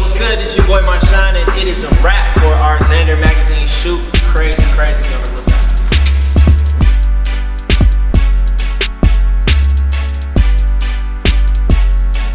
what's good? It's your boy Marshawn, and it is a wrap